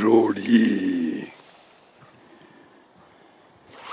Jolie.